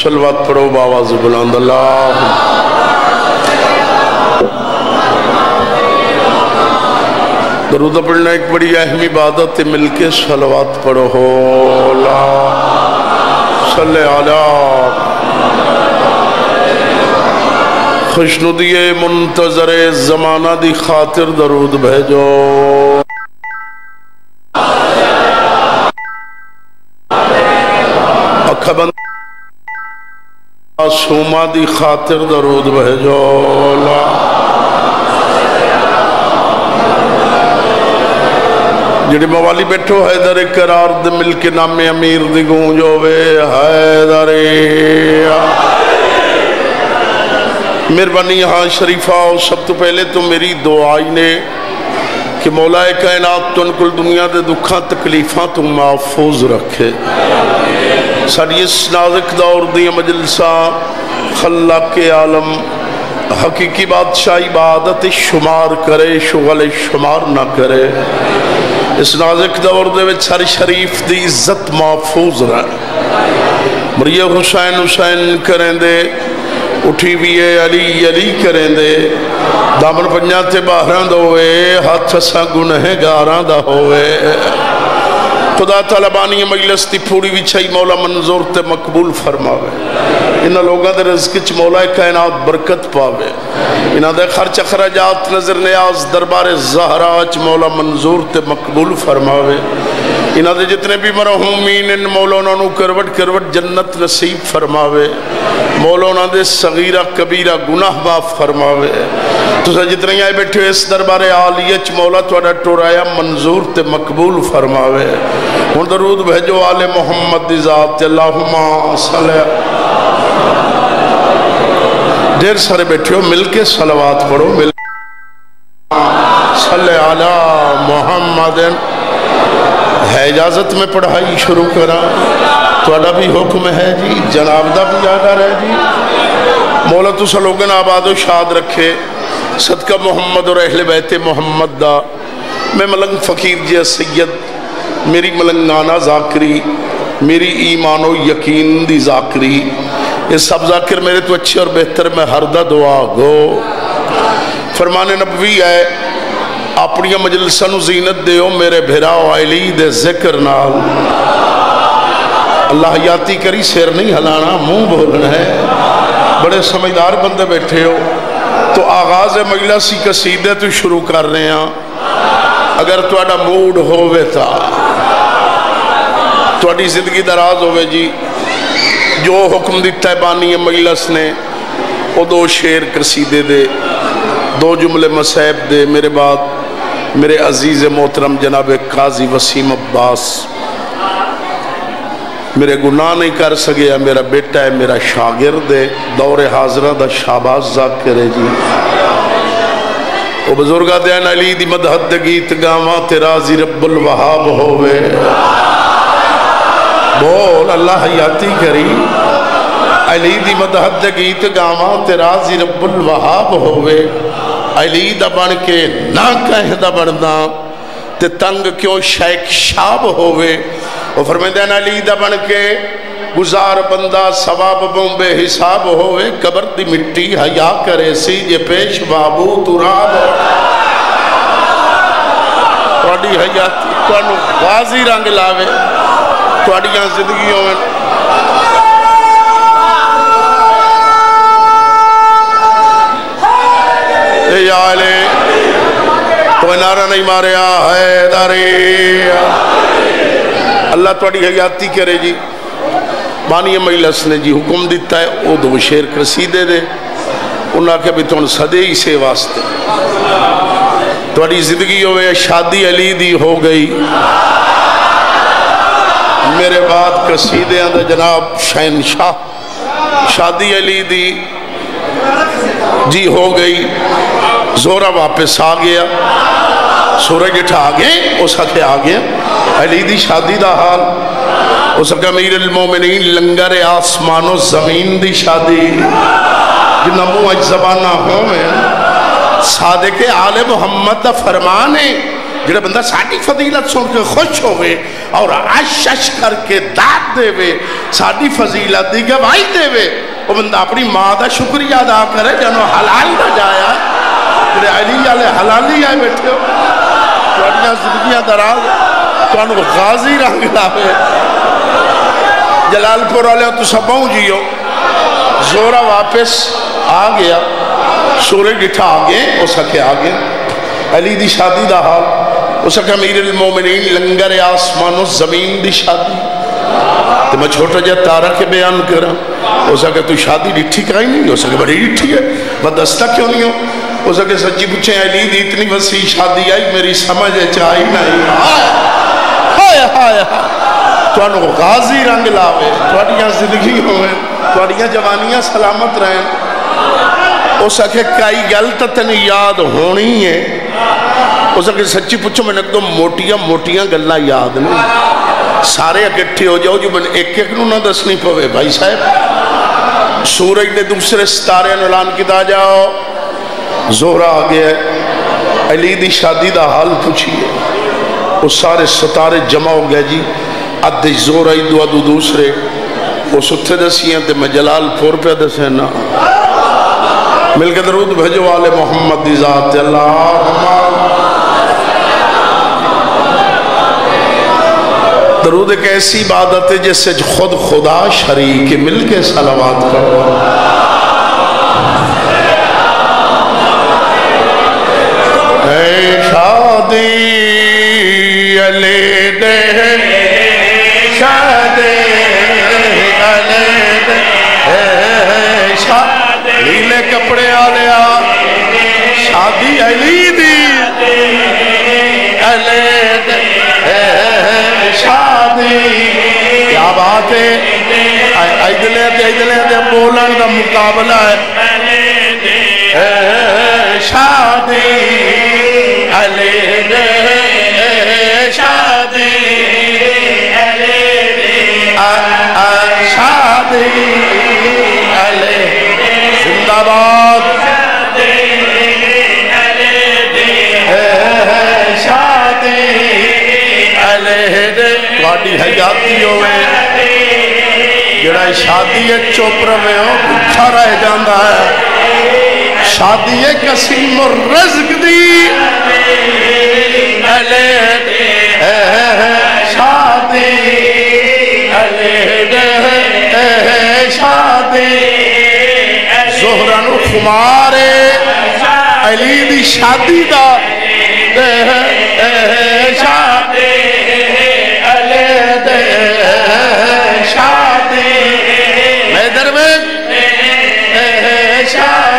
सलवत पढ़ो बाबा जुबुलंद दरूद पढ़ना एक बड़ी अहम इबादत है, मिलके सलवात पढ़ो हो ला सल्ले आला खुशनुदी मुंतजर जमाना दी खातिर दरूद भेजो। सूमा दी खातिर दरूद भेजो ला ਜਿਹੜੇ ਮਵਾਲੀ ਬੈਠੋ ਹੈਦਰ ਇਕਰਾਰ ਦੇ ਮਿਲ ਕੇ ਨਾਮੇ ਅਮੀਰ ਦੀ ਗੂੰਜ ਹੋਵੇ हैदर मेहरबानी यहाँ शरीफा और सब तो पहले तो मेरी दुआ ही ने कि मौला कायनात तुन कुल दुनिया के दुखा, तकलीफा तो महफूज रखे। साड़ी इस नाजुक दौर दी मजलसा खल्ला के आलम, हकीकी बादशाह इबादत शुमार करे, शुगल शुमार ना करे। इस नाजुक दौर हर शरीफ की इज़्ज़त महफूज रहे। मरिया हुसैन हुसैन करें दे उठी भी है, अली अली करें दे। दामन पंजा ते बाहर दा होवे, हथ असा गुनहगारां दा होवे। खुदा तलबानी मजलस की पूरी विछाई मौला मंजूर ते मकबूल फरमावे। इन्होंने लोगों के रिज्क मौला कायनात बरकत पावे। इन्होंने खर्च अखराजात नज़र न्याज दरबार जहरा च मौला मंजूर ते मकबूल फरमावे। इन्होंने जितने भी मरहूमीन इन मौला उन्होंने करवट करवट जन्नत नसीब फरमावे मौला उन्होंने सगीरा कबीरा गुनाह माफ़ फरमावे तुसा जितने आए बैठे हो इस दरबार आलिया च मौला थोड़ा टोराया मंजूर ते मकबूल फरमावे हूँ दरूद भेजो आले मोहम्मद दी जात अल्लाहुम्मा सल्ले ढेर सारे बैठे हो मिलके सलवात पढ़ो मिल सल्ले आला मोहम्मद है इजाज़त में पढ़ाई शुरू करा। थोड़ा भी हुक्म है जी, जनाब का भी आर्डर है जी। मौला तुस लोगन आबादो शाद रखे, सदका मुहम्मद और अहले बहते मुहम्मद दा। मैं मलंग फ़कीर जी सैयद, मेरी मलंगाना जाकरी, मेरी ईमानो यकीन दी जाकरी। ये सब जाकिर मेरे तो अच्छे और बेहतर, मैं हरदा दुआ गो। फरमाने नबवी है अपन मजलसा जीनत दो मेरे भिराओ अली दे ज़िक्र नाल अल्लाह याती करी सिर नहीं हिलाना मुँह बोलना है बड़े समझदार बंदे बैठे हो तो आगाज़ है मजलस कसीदे तो शुरू कर रहे हैं अगर थोड़ा मूड थोड़ी ज़िंदगी दराज होवे जी जो हुक्म दिता है बानी मजलस ने वो दो शेर कसीदे दे दो जुमले मसैब दे मेरे बाद मेरे अज़ीज़ मोहतरम जनाब काजी वसीम अब्बास, मेरे गुनाह नहीं कर सके मेरा बेटा है, मेरा शागिर्द है, दौरे हाजरा का शाबाश जाकिर है जी। वो बुज़ुर्ग दैन अली दी मदहद गीत गावा तेरा जी रब्बुल वहाब होवे। बोल, अल्लाह हयाती करी। अली दी मदहत गीत गावा ते राज़ी रब्बुल वहाब होवे। अली दा बन के ना कहदा बनदा ते तंग क्यों शेख शाब होवे वो फरमाते हैं अली दा बन के गुजार बंदा सवाब बोंबे हिसाब होवे कबर दी मिट्टी हया करे सी जे पेश बाबू तुराब थोड़ी हयाती ਤੁਹਾਨੂੰ ਵਾਜ਼ੀ ਰੰਗ ਲਾਵੇ ਤੁਹਾਡੀਆਂ ਜ਼ਿੰਦਗੀਆਂ आले कोई नारा नहीं मारिया, है दारे। अल्लाह थोड़ी हयाती करे जी। बानी मजलस ने जी हुक्म दिता है, वो दो शेर कसीदे दे उन्हें आख्या भी तुम सदे ही से वास्ते। थोड़ी ज़िंदगी हो शादी अली दी हो गई। मेरे बाद कसीदे जनाब शहनशाह। शादी अली दी जी हो गई। जोरा वापस आ गया। सूरज जिठा आ गए, उस हथे आ गया। अली दी शादी का हाल। उस अमीर मोमिनीन, लंगर आसमानो ज़मीन दी शादी। जिन्ना मुँह अज जबाना होवे सादे के आले मुहम्मद का फरमान है जो बंदा साड़ी फजीलत सुन के खुश होवे और अश अश करके दाद देवे, साड़ी फजीलत की गवाही देवे वो बंदा अपनी माँ का शुक्रिया अदा करे जनो हलाल ना जाया। जलालपुर बहु जियो। जोरा वापस आ गया। सूरज डिठा आ गए, उस आ गया। अली की शादी का हाल। उस अखे मोमिनीन, लंगर आसमानो ज़मीन की शादी। तो मैं छोटा जहा तारा के बयान करा। हो सके तू शादी डिठी कराई नहीं हो सके बड़ी डिठी है। मैं दसता क्यों नहीं हो? हो सके सची पूछे अली दी इतनी वसी शादी आई, मेरी समझ आई नहीं। गाजी रंग लावे थोड़िया ज़िंदगी हो थोड़िया जवानियाँ सलामत रहन उस आखे कई गल तो तेन याद होनी है उस आखे सच्ची पूछो मैंने तो मोटिया मोटिया गल् याद नहीं। सारे इकट्ठे हो जाओ जो मैं एक एक ना दसनी पवे, भाई साहब। सूरज ने दूसरे सितारे ऐलान किया जाओ। जोहरा आ गया अली की शादी का हाल पूछिए। वो सारे सितारे जमा हो गए जी। अद्धे ज़ोर आई दो अदू दूसरे। उस उत्थे दसिया तो मैं जलालपुर पे दसे ना। मिल के दरूद भेजो वाले मोहम्मद की जात दरूद एक ऐसी इबादत है जिससे खुद खुदा शरीक मिल के सलावात करो। नीले कपड़े वाले शादी अली दी अले शादी। क्या बात है? इधले इधले बोलन का मुकाबला है। शादी अले शादी शादी अले जिंदाबाद शादी थोड़ी हयाती होवे जरा शादी चुप रहे हो भुखा रह जाता है शादी कसीम रजक दी। शादी। शादी। जोहरा खुमारे। अली दी शादी का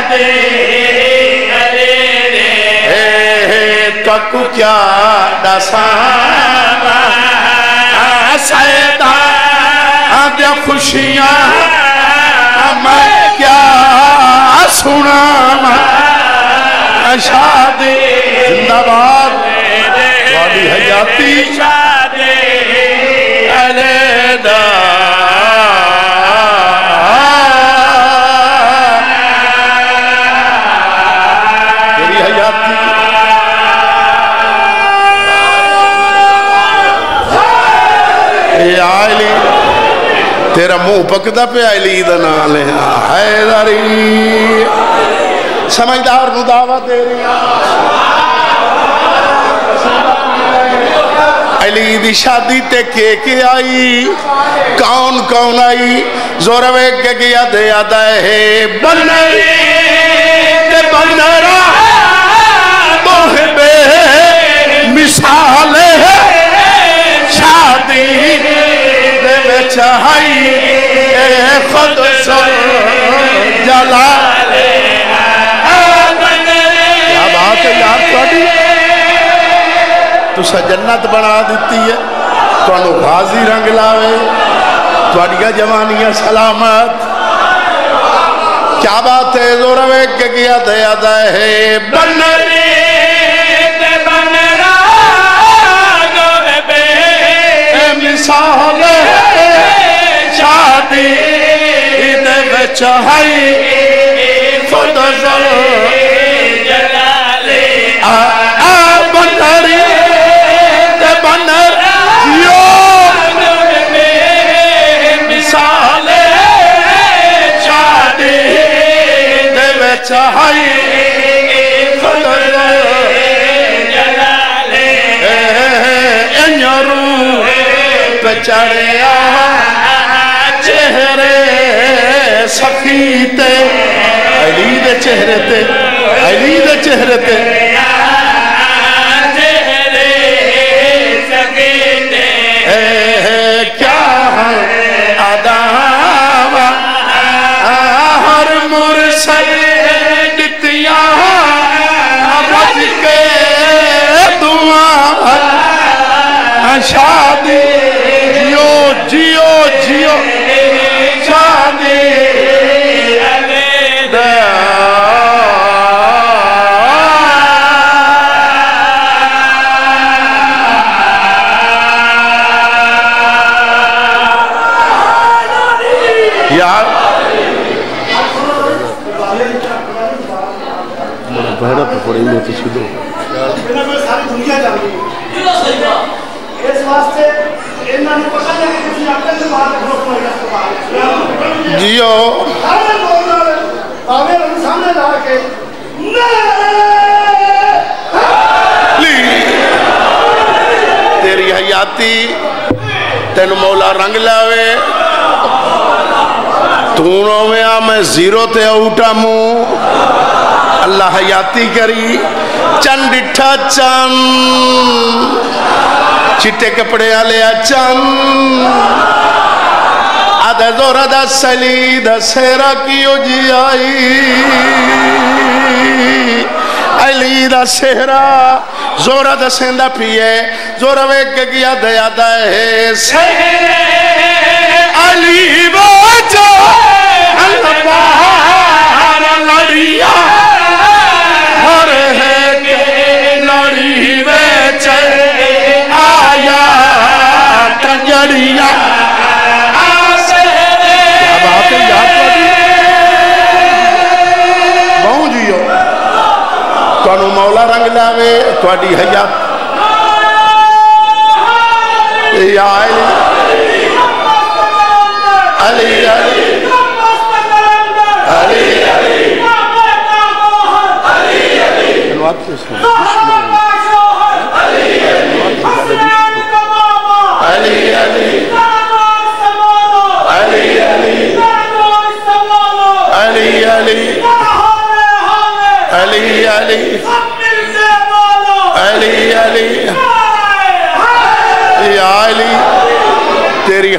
शादी तक क्या दसा सैदा खुशियाँ मैं क्या सुना शादी जिंदाबाद हयाती शादी 哎 मेरा मुँह ਪੱਕਦਾ ਪਿਆ ਅਲੀ ਦਾ ਨਾਂ ਲੈਣਾ ਹੈਦਰੀ ਸਮਝਦਾਰ ਨੂੰ अली दी शादी ते के के आई कौन कौन आई ज़ोर वे के गया दे आदा है बनरे ते बनरा तोहबे मिसाल है शादी दे बेचाई खुद सुन जला जन्नत बना दी है। थानू गाजी रंग लावे थोड़िया जवानियाँ सलामत। क्या बात है ज़ोर वेग गया दया है मिसाल है। श सोदाले बंदर बंदरियो विशाल शादी दाई सद जलाले एरो ਚੜਿਆ चेहरे सखी ते अली दे चेहरे ते अली दे चेहरे ते। क्या अदावा हर मुरसल दितिया रज के दुआ। शादी जियो जियो जियो। ज़ीरो ते उठा मुँह। अल्लाह याती करी। चन डिठा चन चिट्टे कपड़े आले आ चन आधे ज़ोर दसली दशहरा की ओजी आई। अली दशहरा ज़ोर दसेंदा पिए। जोरा वे गगिया दया दे अली बचा प्यार लड़िया हर है के लड़ी बेच आया कंजरिया ਤੁਹਾਨੂੰ ਮੌਲਾ ਰੰਗ ਲਾਵੇ ਤੁਹਾਡੀ ਹਯਾ ਇਹ ਆਇਲੀ ਅਲੀ ਅਲੀ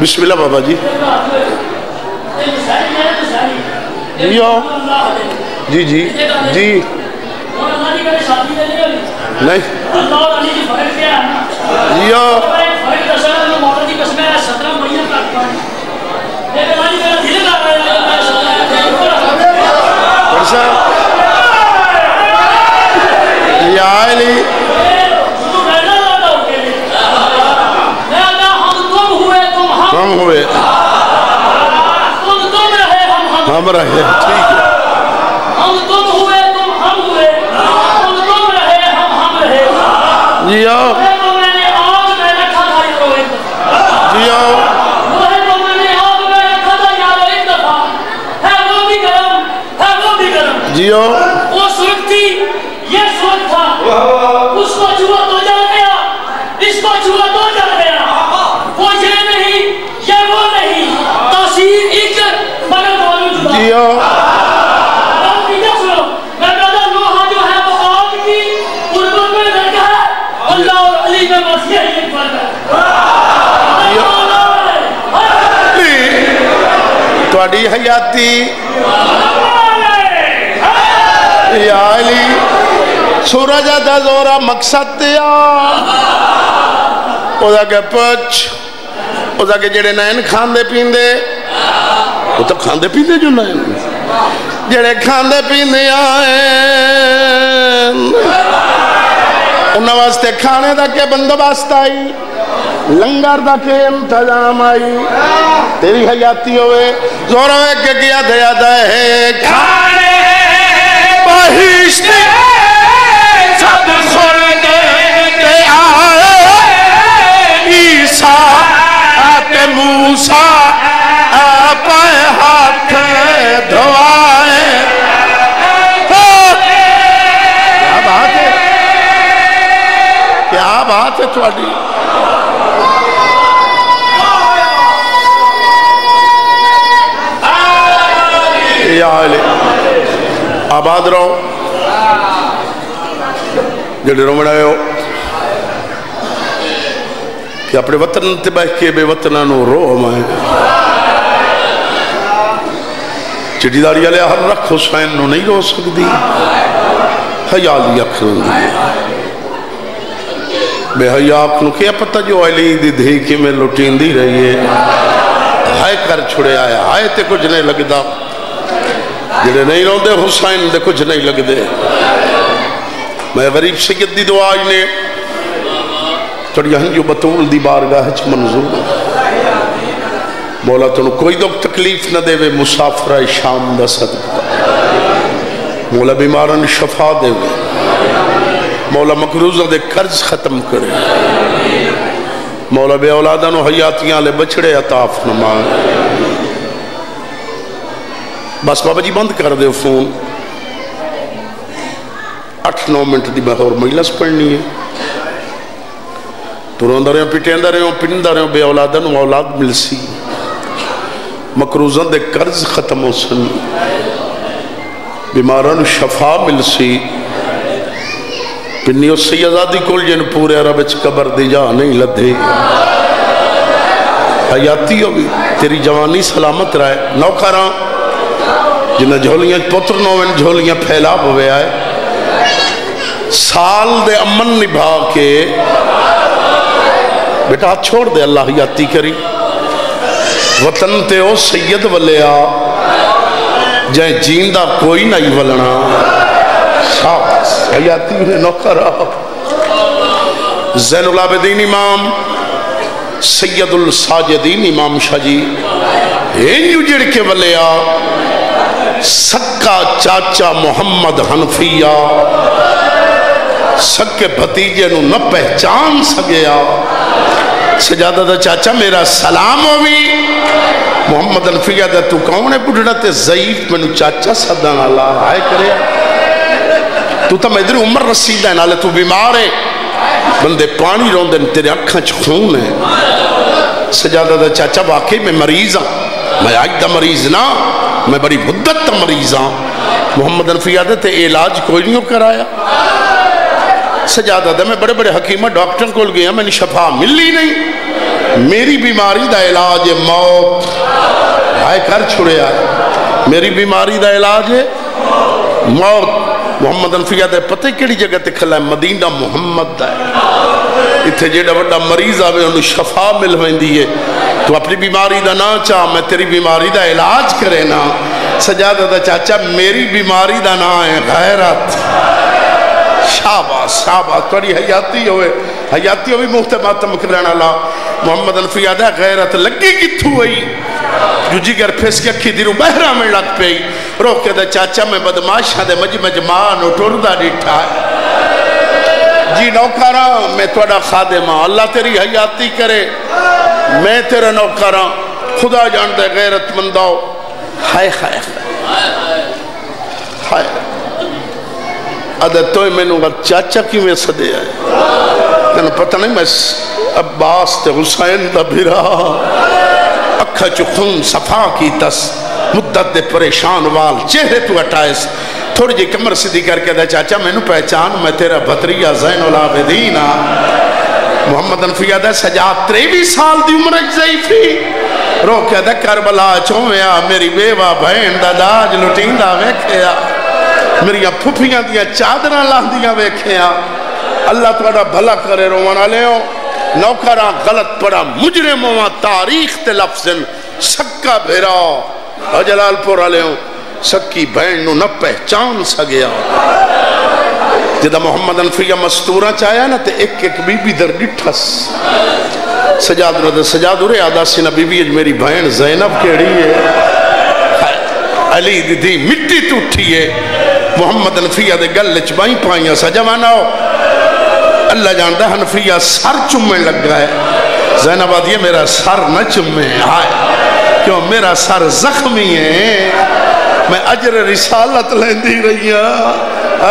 बिस्मिल्लाह बाबा जी जी जी जी जी नहीं जी आओ या सूरज दा जोरा मकसद ते आ ओदा के पुछ ओदा के जेड़े नैन खांदे पींदे वो तो खांदे पींदे जो नैन जेड़े खांदे पींदे आए उन्होंने वास्ते खाने का के बंदोबस्त आई लंगर का के इंतज़ाम आई तेरी हयाती होवे ज़ोर होवे के किया दया है खाने बहिश्त ईसा पे हाथ धोआए क्या बात है? क्या बात है? थोड़ी आबाद रहो। जेडे रोमण आयो कि अपने वतन ते बह के बेवतना नो रो मैं चिड़ी दाड़ी वाले हर रख हुसैन नो नहीं रो सकती हयाल दी अख रोंदी बेहया अख नु क्या पता जो अली दी धी किमें लुटींदी रही है। हाय कर छुड़िया है हाय ते कुछ नहीं लगता जेडे नहीं रोंदे हुसैन दे कुछ नहीं लगते मैं गरीब सैयद दी दुआ ने थोड़ी बतूल दी बारगाह च मंजूर मौला तुम कोई दुख तकलीफ़ न देवे, मुसाफरा शाम दा सदका। मौला बीमारन शफा देवे। मौला मकरूजा दे कर्ज खत्म करे। मौला बे औलादा हयातियाँ ले बछड़े अता फरमा बस बाबा जी बंद कर दो फ़ोन। अठ नौ मिनट की मैं होर महिलस पढ़नी है। तो रोंदा रहो पिटेंदा रहो पिंदा रहो बे औलादा नु औलाद मिल सी मकरूजा दे कर्ज खत्म हो सन। बीमारा शफा मिल सी पिन्नी उस आज़ादी को पूरे अरब कबर दी जा नहीं लदे हयाती होगी, तेरी जवानी सलामत रहे नौकरा, जिन्हें झोलियाँ, पुत्र नौवन झोलियाँ फैला हुआ है। साल दे अमन निभा के। बेटा छोड़ दे, अल्लाह याती करी। वतन ते ओ सैयद वलिया, जै जींदा कोई नहीं वलना हयाती ने नौकर जैनुल आबदीन इमाम, सैयदुल साजिदीन इमाम शाह जी। इंज उजड़ के वलिया, सक्का चाचा मोहम्मद हनफिया। सके भतीजे न पहचान सकिया सजादा का चाचा, मेरा सलाम हो भी मोहम्मद अनफिया का तू कौन है बुढ़ा ते जईफ मैनू चाचा सदन वाला हाय करे तू तो मैं इधर उम्र रसीदा नाले तू बीमार है। बंदे पानी रोंदे तेरे अखा च खून है। सजादा का चाचा, वाकई मैं मरीज़ हाँ मैं अज का मरीज़ ना, मैं बड़ी मुद्दत मरीज़ हाँ मोहम्मद अनफिया ते इलाज कोई नहीं कराया। सजादा मैं बड़े बड़े हकीम डॉक्टर को गया, मैंने शफा मिली नहीं। मेरी बीमारी का इलाज है मौत। हाय, कर छुड़िया मेरी बीमारी का इलाज है मौत। मोहम्मद अनफिया दे, पता कि जगह ते खला मदीना मुहम्मद का इतने जेड़ा बड़ा मरीज़ आवे उन्हें शफा मिल वेंदी है। तू अपनी बीमारी का ना चाह मैं तेरी बीमारी का इलाज करे ना। सजादा दा चाचा, मेरी बीमारी का ना है, गैरत। शाबाश शाबाश। थोड़ी हयाती होवे हयाती हो भी मुफ़्त मातम करने वाला मोहम्मद अल्फिया दा गैरत लगी कितों हुई? दूजी घर फिस के अखी दिरू बहरा में लग पई। रोके दा चाचा, मैं बदमाशा दे मज मजमा नु टुरदा डिठा जी नौकरा, मैं थोड़ा खादिम। हाँ अल्लाह तेरी हयाती करे। मैं तेरा नौकरा। खुदा जानता गैरतमंद हाय। हाय हाय। अदर तो मैनू चाचा किमें सदया तेन पता नहीं, मैं अब्बास ते हुसैन का बिरा अखा च खून सफ़ा की तस मुद्दत दे परेशान वाल, चेहरे तू हटाएस थोड़ी जी कमर सीधी करके दे, चाचा, मैनू पहचान, मैं तेरा भतरिया जैन आबदीन हाँ। मोहम्मद अनफिया दा सजा त्रेवी साल की उम्र जईफी रोके करबला चोया मेरी बेवा बहन दा दाज लुटींदा वेख्या मेरिया फुफिया दिया चादर लादिया वेख्या अल्लाह थोड़ा भला करे, रोवन वाले नौकरा गलत पड़ा मुजरे मुआ तारीख ते लफ्जन सक्का भेरा जलालपुर वाले सक्की बहन नु पहचान सकिया जिदा मोहम्मद अनफिया मस्तूरा चाया ना, ते एक एक बीबी दर डिठस। सजाद ने सजाद, उरे आदा सी ना बीबी मेरी बहन जैनब केड़ी है अली दीदी मिट्टी टूटी है मोहम्मद अनफिया दे गल च बाई पाइया सा जमाना हो। अल्लाह जानता हनफिया सर चुमन लगा है। जैनब आदि मेरा सर न चुमे हाय क्यों? मेरा सर जख्मी है। मैं अजर रिसालत लेंदी रही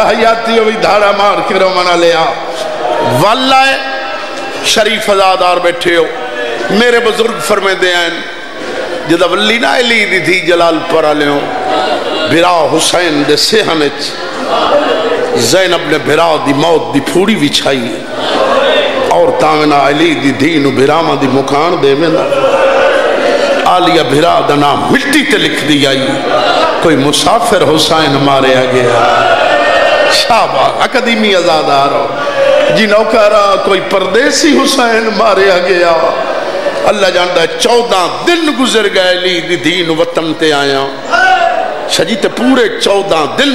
हयाती भी धाड़ा मार के रवाना लिया। वाला है, शरीफ आजादार बैठे हो। मेरे बुज़ुर्ग फरमेंदे हैं, जद वली ना अली दी थी, जलालपुर वाले बिरा हुसैन दे सेहन जैनब ने बिरा दी मौत दी फूड़ी विछाई और तावना अली दी धी बिरावा दी मुकान देवे ना आलिया बिरा का नाम मिट्टी ते लिख दी आई कोई मुसाफिर हुसैन मारिया गया। शाबाश, अकदीमी आजादार जी नौकरा कोई परदेसी हुसैन मारिया गया। अल्लाह जानता चौदह दिन गुजर गए ली दी दीन वतन ते आया। सजी ते पूरे चौदह दिन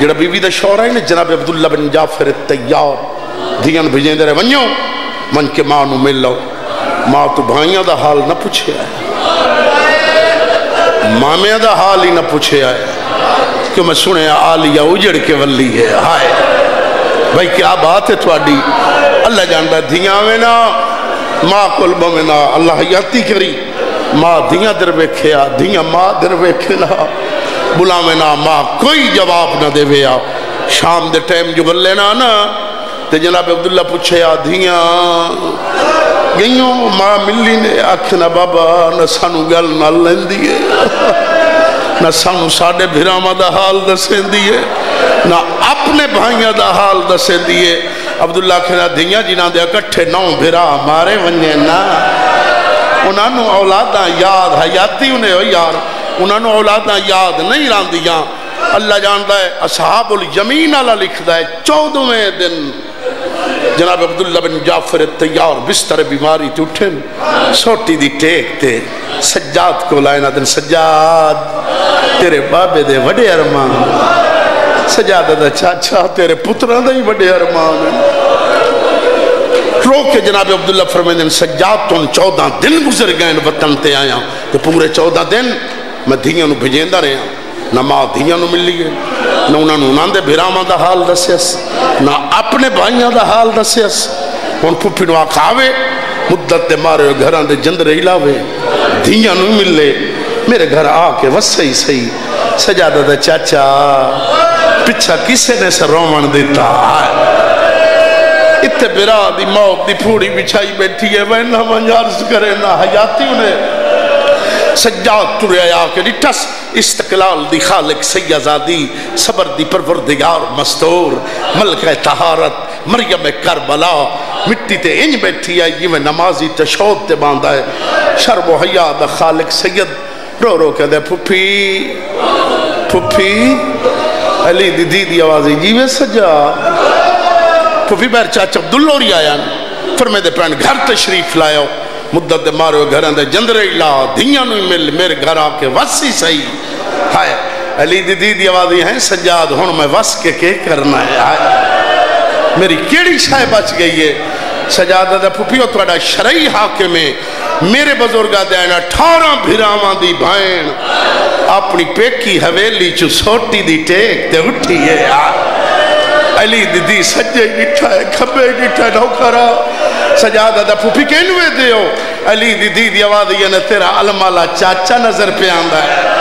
जरा बीबी का शौर है जनाब अब्दुल्ला बिन जाफ़र तैयार। धियन भिजेंदे रहे वनो मन के माँ मिल लो माँ तू भाइयों का हाल न पूछे मामिया का हाल ही न पूछे क्यों मैं सुने आलिया उजड़ के वली है, हाय। भाई, क्या बात है थोड़ी अल्लाह जानता धिया में ना, माँ कुल बवे ना, अल्लाह याती करी। माँ धिया दर वेख्या, धिया माँ दर वेखे ना। बुलावे ना, माँ कोई जवाब ना देवे आ। शाम के टाइम जो गले ना ना, ते जनाब अब्दुल्ला पूछे आ, धिया गईयों माँ मिली ने आख ना बाबा, न सानू गल ना लेंदी है न सानू साडे भिरावां दा हाल दसेंदी है ना अपने भाइयों का हाल दसेंदी है अब्दुल्ला खेना धिया जिन्हों के इकट्ठे नौ भिरा मारे वने ना उन्होंने औलादा याद हयाती उन्हें यार। उन्होंने औलादा याद नहीं रहा अल्लाह जानता है, असहाबुल ज़मीन वाला लिखता है चौदहवें दिन। जनाब अब्दुल्ला बिन जाफ़र तैयार, बिस्तर बीमारी ते उठे सोटी दी टेक ते सज्जाद को लाए दिन, सज्जाद, तेरे बाबे दे वडे अरमान। सजादा दा चाचा, तेरे पुत्रा दा ही वडे अरमान। रोक के जनाब अब्दुल्ला फरमेंदे सज्जाद तो चौदह दिन गुजर गए वतन ते आया तो पूरे चौदह दिन मैं धिया भेजेंदा रहा ना माँ धिया मिली है ना उन्होंने उन्होंने बिराव का हाल दसियस ना अपने भाइयों का हाल दसियस हूँ फुफी आखावे मुद्दत मारे घर के जंदरे ही लावे। धिया मिले मेरे घर आके वसे ही सही। सजादा चाचा पिछा किसी ने सरोवन दिता इतने बिरा की मौत की फूड़ी बिछाई बैठी है वह ना मंजारस करे, ना हयाती उन्हें सज्जाद तुरे आके डिठस इस्तकलाल दी खालिक सैयदादी सबर दी परवरदिगार मस्तूर मलक तहारत मरियम करबला, मिट्टी ते इंज बैठी है जिमें नमाजी तशौद ते बांधा है। शर्म हया दा खालिक सैयद, रो रो के दे, फुफी फुफी, अली दी दी दी आवाज़ जीवे सजा फुफी बैर चाचा अब्दुल्लो आया फिर मेरे भैन, घर तशरीफ़ लाया मुद्दत मारो घर दे जंदरे ला, धिया मिल, मेरे घर आके वस ही सही। हाय, अली दीदी दी आवाज़ है सजाद हूँ मैं वस के के करना है? हाय, मेरी केड़ी शाय बच गई है? सजाद दा फुफियो थोड़ा शरई हाके में मेरे बजुर्गा देन अठारह भिरावां दी भैन अपनी पेकी हवेली चु सोटी दी टेक ते उठी है। अली दीदी सज्जे डिठा है, खब्बे डिठा नौकरा सजा दादा फूफी कहन वे दियो अली दीदी दी आवाज़ ये न तेरा अलमाला चाचा नज़र पे आंदा है।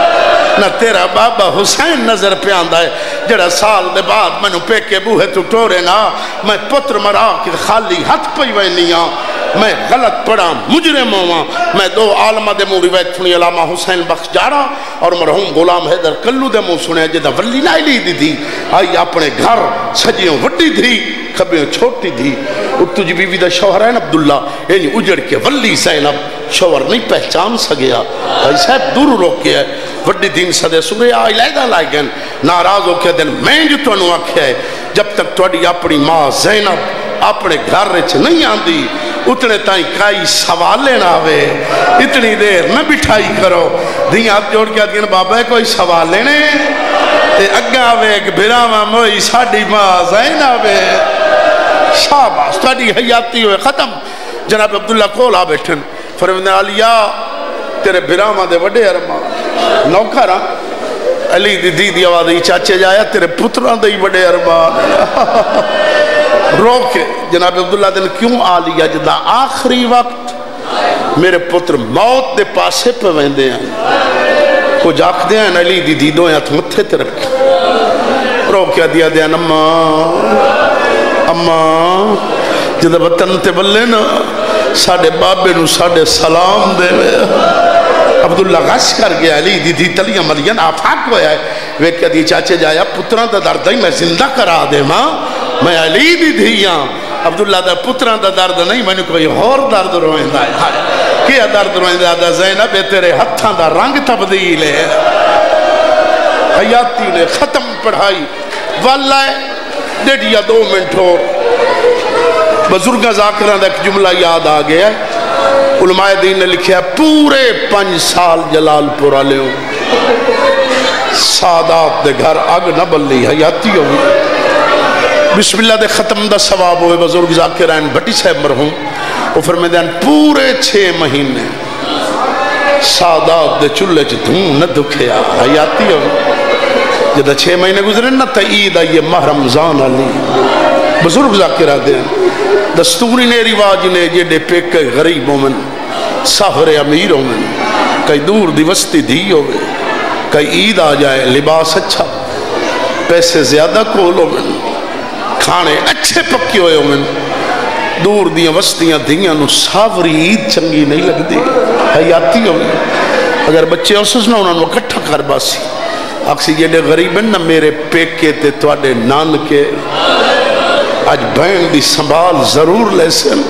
ना तेरा बाबा हुसैन नज़र पे आंदा है। जड़ा साल दे बाद मैं पेके बूहे तू टोरे ना मैं पुत्र मरा कि खाली हथ पी वही हाँ मैं गलत पढ़ा, मुजरिम हुआ मैं दो आलमा दे मुँह रिवायत सुनी अलामा हुसैन बख्श जारा और मरहूम गुलाम हैदर कल्लू दे मुँह सुने जिदा वल्ली ना ली दी थी। आई अपने घर सजियों वड्डी थी खबियों छोटी थी। तुझी बीवी का शोहर है अब्दुल्ला इन उजड़ के वल्ली सैनब शोहर नहीं पहचान सकिया भाई साहब, दूर रोके है। वड्डी दिन सदे आ लैदा लाई गए नाराज़ होके दिन मैं जो तुम आख्या है, जब तक थोड़ी अपनी माँ जैनब अपने घर नहीं आती उतने ताई कई सवाले ना आवे। इतनी देर न बिठाई करो। धी हाथ जोड़ के आदि बाबा, कोई सवाल लेने? ते अगे आवे एक बिरावा मोई साड़ी माँ जैन आवे। शाबाश थोड़ी हयाती हुए, खत्म। जनाब अब्दुल्ला कोल आ बैठन। फिर आलिया, तेरे बिरावा दे वड्डे अरमा नौकर अली दी दी दी आवाज़, चाचे जाया, तेरे पुत्रा दे बड़े अरमान। रोक जनाब अब्दुल्ला, दिन क्यों आ लिया जदा आखिरी वक्त। मेरे पुत्र मौत के पासे पे वेंदे हैं। कुछ आखते हैं, अली दी दी दो हथ मथे ते रख। रोकिया दिया दिया अम्मा अम्मा, जद वतन ते बल्ले ना, साडे बाबे नु साडे सलाम देवे। अब्दुल्ला गश कर गया, अली दीदी तलियाँ मलियन आफाक होया है। दी चाचे जाया, पुत्रा का दर्द ही मैं ज़िंदा करा दे माँ अली दी धी हाँ। अब्दुल्ला दा पुत्रा का दर्द नहीं, मैंने कोई और दर्द रोएंदा है। क्या दर्द रोएंदा दा जैनब तेरे हथा का रंग तब्दील है। हयाती ने खत्म पढ़ाई। वल डेढ़िया दो मिनट हो। बजुर्ग जाकर का एक जुमला याद आ गया उलमाए दीन ने लिखा पूरे पाँच साल जलालपुर वाले सादात दे घर अग न बल्ली, हयाती होगी बिस्मिल्ला दे खत्म का सवाब हो बजुर्ग जाकिर आन भट्टी साहब मरहूम। वो फिर मैं पूरे छे महीने सादात दे चूल्हे च धूं न दुखिया। हयाती हो। जब छे महीने गुजरे ना तो ईद आई है माह रमज़ान अली बुज़ुर्ग जाकिर आते हैं, दस्तूरी ने, रिवाज ने, जेडे पेके गरीब होवन, साहरे अमीर होवन, कई दूर दी वस्ती धी हो कई ईद आ जाए, लिबास अच्छा पैसे ज़्यादा कोल होवन। खाने अच्छे पक्के हुए होवन दूर दियाँ वस्तियाँ सावरी ईद चंगी नहीं लगती हयाती होगी। अगर बच्चे उस ना उन्होंने इकट्ठा कर बासी। आखसी, जेडे गरीब हैं ना, मेरे पेके ते थोड़े नानके। अज बहन की संभाल ज़रूर ले सन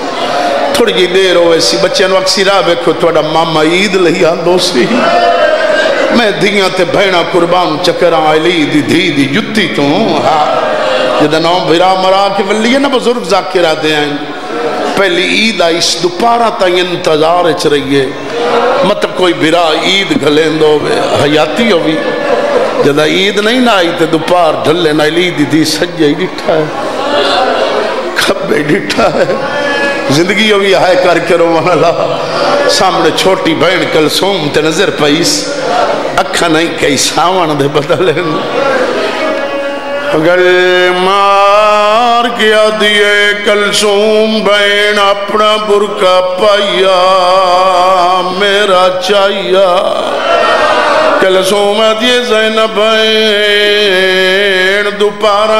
थोड़ी जी देर हो सी बच्चों अक्सी राह वेखो थोड़ा मामा ईद लही आंदो सी। मैं धियाँ ते बहना कुर्बान चकरा, अली दी धी दी जुत्ती तू हाँ। जद नौ बिरा मरा के वली है ना बुज़ुर्ग जाकिर आते हैं। पहली ईद आई इस दोपहरा तक इंतज़ार च रहिए मतलब कोई बिरा ईद घलेंदो हयाती हो भी जद ईद नहीं ना आई तो दोपहर ढले ना अली दी धी सज्जे ही डिठा है। खब्बे डिठा है। ज़िंदगी हो भी हाय करके रोवन वाला सामने छोटी बहन कलसूम ते नज़र पईस। अखा नहीं कई सावन दे बदले अगर मार गया दिए कलसूम बहन अपना बुरका पाइया मेरा चाहिया सोम जीपार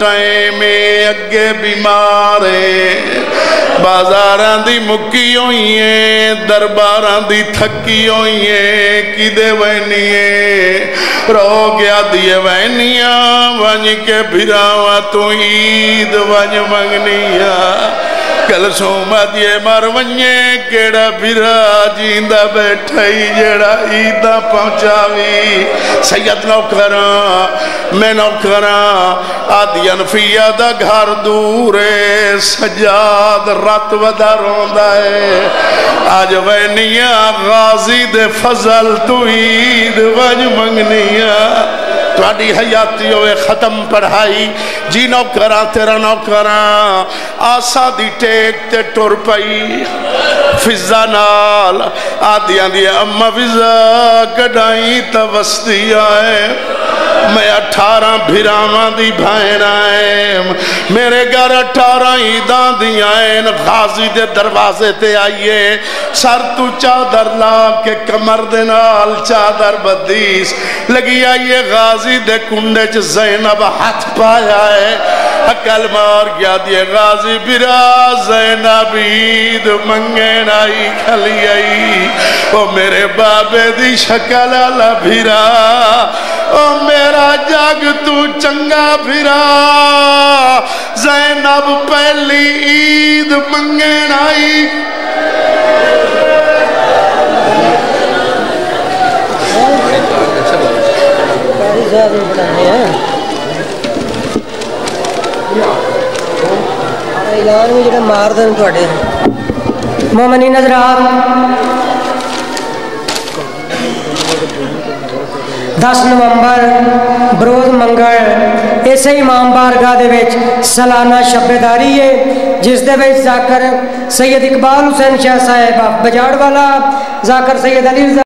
टाइम अॻे बीमारे बाज़ारां जी मुकी दरबारां जी थकी के वञी रोह क्याद वञ के बिरां तूं ईद वञ मंग कल सोमा दिए मर वंजे केड़ा फिरा जींदा बैठा ही जेड़ा ईदा पहुंचावी। सैयद नौकरा, मैं नौकरा आदि अनफिया दा घर दूर है सजाद रात वदा रोंदा है। आज वैनिया गाजी दे फजल तू ईद वंज मंगनिया। थोड़ी हयाती होवे खत्म पढ़ाई। जी नौकरा, तेरा नौकरा, आसा दी टेक ते टुर पई। फिजा नाल, आदियाँ दी अम्मा फिजा कढ़ाई तवस्ती आए। मैं अठारह भिरावां दी भैन आए मेरे घर अठारह ईदा दियाँ गाजी के दरवाजे ते आइए। सर, तू चादर ला के कमर दे नाल चादर बदीस। लगी आइए गाजी दे कुंडे च जैनब हाथ पाया है अकल मार गया दिए गाजी बिरा जैनब ईद मंगन आई खली आई। ओ मेरे बाबे दी शकल आला भिरा, ओ मेरा जग तू चंगा फिरा जैनब पहली ईद मंगन आई ऐलान भी जो मार थोड़े मोमनी नजरात दस नवंबर बरोज मंगल इसे इमाम बारगाह दे सालाना शब्बेदारी है जिस दे जाकर सैयद इकबाल हुसैन शाह साहब बजाड़ वाला जाकर सैयद अली